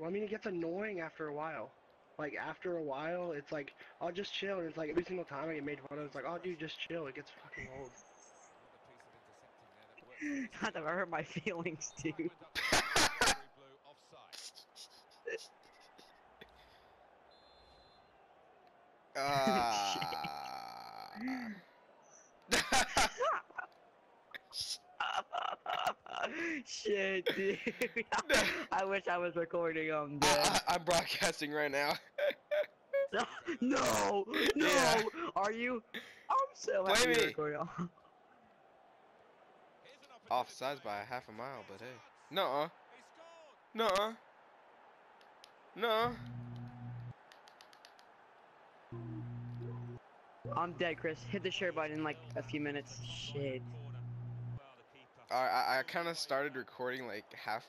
Well, I mean, it gets annoying after a while. Like after a while, it's like I'll just chill, and it's like every single time I get made fun of, it's like, oh, dude, just chill. It gets fucking old. God, that hurt my feelings, dude. Ah. Shit, dude. I wish I was recording. I'm dead. I, I, I'm broadcasting right now. no, no. Yeah. Are you? I'm so Play happy me. recording. Offsides by a half a mile, but hey. Nuh-uh. Nuh-uh. Nuh-uh. I'm dead, Chris. Hit the share button in like a few minutes. Shit. I, I, kind of started recording like half